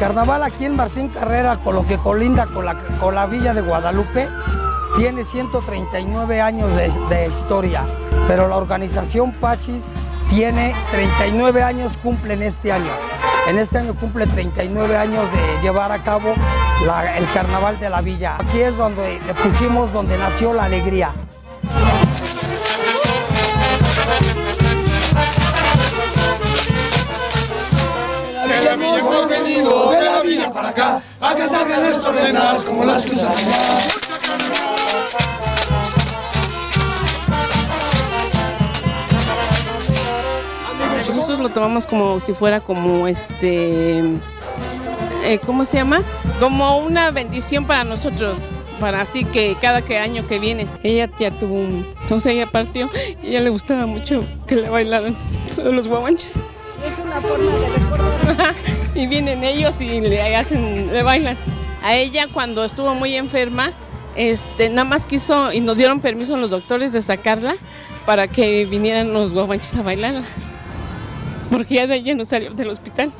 Carnaval aquí en Martín Carrera, con lo que colinda con la, con la villa de Guadalupe, tiene 139 años de, de historia, pero la organización Pachis tiene 39 años, cumplen este año. En este año cumple 39 años de llevar a cabo el carnaval de la villa. Aquí es donde le pusimos donde nació la alegría. A cantar grandes tornenas como las que allá. Nosotros lo tomamos como si fuera como este, eh, ¿cómo se llama? Como una bendición para nosotros, para así que cada que año que viene. Ella ya tuvo un, o sea, ella partió y a ella le gustaba mucho que le bailaran los guaguanches. Es una forma de recordar. y vienen ellos y le hacen, le bailan. A ella cuando estuvo muy enferma, este, nada más quiso y nos dieron permiso los doctores de sacarla para que vinieran los guaguanches a bailarla. Porque ya de ella no salió del hospital.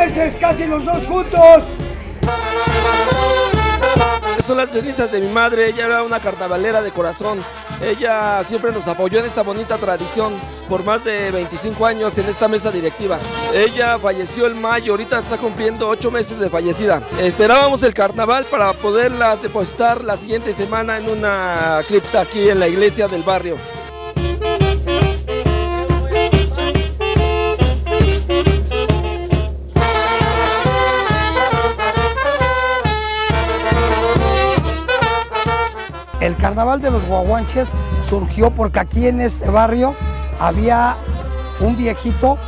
Meses, casi los dos juntos. Son las cenizas de mi madre, ella era una carnavalera de corazón. Ella siempre nos apoyó en esta bonita tradición por más de 25 años en esta mesa directiva. Ella falleció en mayo, ahorita está cumpliendo 8 meses de fallecida. Esperábamos el carnaval para poderlas depositar la siguiente semana en una cripta aquí en la iglesia del barrio. El carnaval de los guaguanches surgió porque aquí en este barrio había un viejito,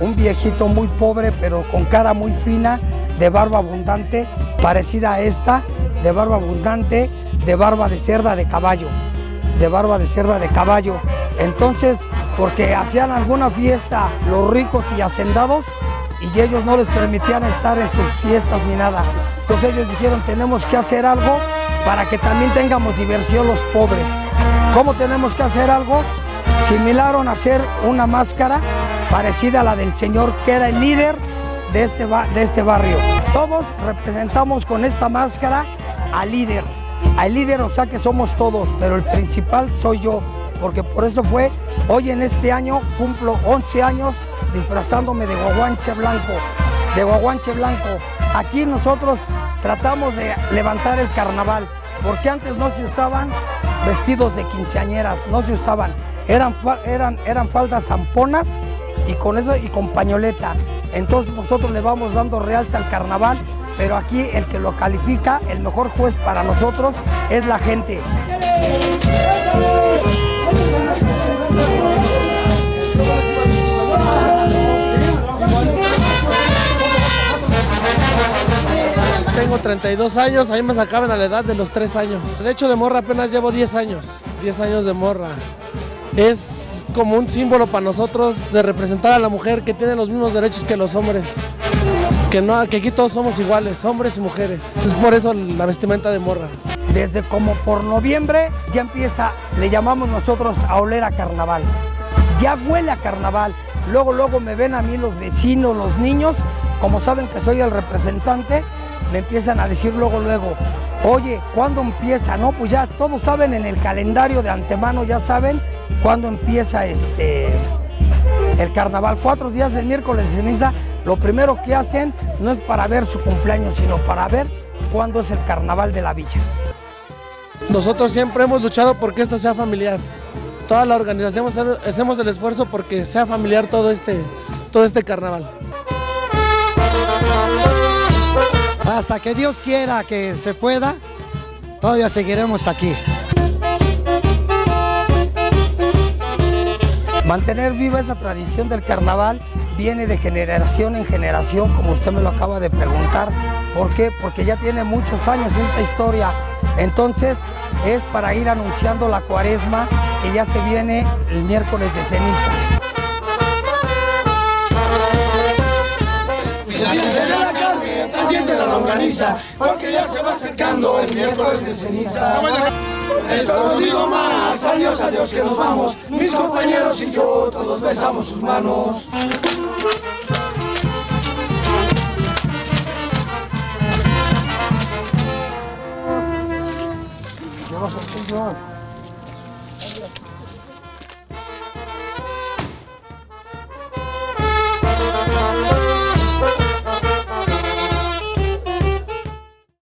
un viejito muy pobre pero con cara muy fina, de barba abundante, parecida a esta, de barba abundante, de barba de cerda de caballo, de barba de cerda de caballo. Entonces, porque hacían alguna fiesta los ricos y hacendados y ellos no les permitían estar en sus fiestas ni nada. Entonces ellos dijeron, tenemos que hacer algo para que también tengamos diversión los pobres. ¿Cómo tenemos que hacer algo? Similaron a hacer una máscara parecida a la del señor que era el líder de este, de este barrio. Todos representamos con esta máscara al líder. Al líder, o sea que somos todos, pero el principal soy yo, porque por eso fue, hoy en este año cumplo 11 años disfrazándome de guaguanche blanco, de guaguanche blanco. Aquí nosotros tratamos de levantar el carnaval, porque antes no se usaban vestidos de quinceañeras, no se usaban, eran, eran, eran faldas zamponas y con eso y con pañoleta. Entonces nosotros le vamos dando realce al carnaval, pero aquí el que lo califica, el mejor juez para nosotros es la gente. Tengo 32 años, a mí me sacaban a la edad de los 3 años. De hecho, de morra apenas llevo 10 años, 10 años de morra. Es como un símbolo para nosotros de representar a la mujer que tiene los mismos derechos que los hombres. Que, no, que aquí todos somos iguales, hombres y mujeres. Es por eso la vestimenta de morra. Desde como por noviembre ya empieza, le llamamos nosotros a oler a carnaval. Ya huele a carnaval. Luego, luego me ven a mí los vecinos, los niños, como saben que soy el representante, me empiezan a decir luego, luego, oye, ¿cuándo empieza? No, pues ya todos saben en el calendario de antemano, ya saben cuándo empieza este el carnaval. Cuatro días del miércoles de ceniza, lo primero que hacen no es para ver su cumpleaños, sino para ver cuándo es el carnaval de la villa. Nosotros siempre hemos luchado porque esto sea familiar. Toda la organización hacemos- el esfuerzo porque sea familiar todo este, todo este carnaval. Hasta que Dios quiera que se pueda, todavía seguiremos aquí. Mantener viva esa tradición del carnaval viene de generación en generación, como usted me lo acaba de preguntar. ¿Por qué? Porque ya tiene muchos años esta historia. Entonces es para ir anunciando la cuaresma que ya se viene el miércoles de ceniza. Cuídense de la carne, también de la longaniza, porque ya se va acercando el miércoles de ceniza. Esto no digo más, adiós, adiós que nos vamos. Mis compañeros y yo todos besamos sus manos.